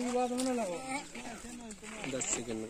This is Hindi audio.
अपनी बात में ना लगो। दस सेकंड में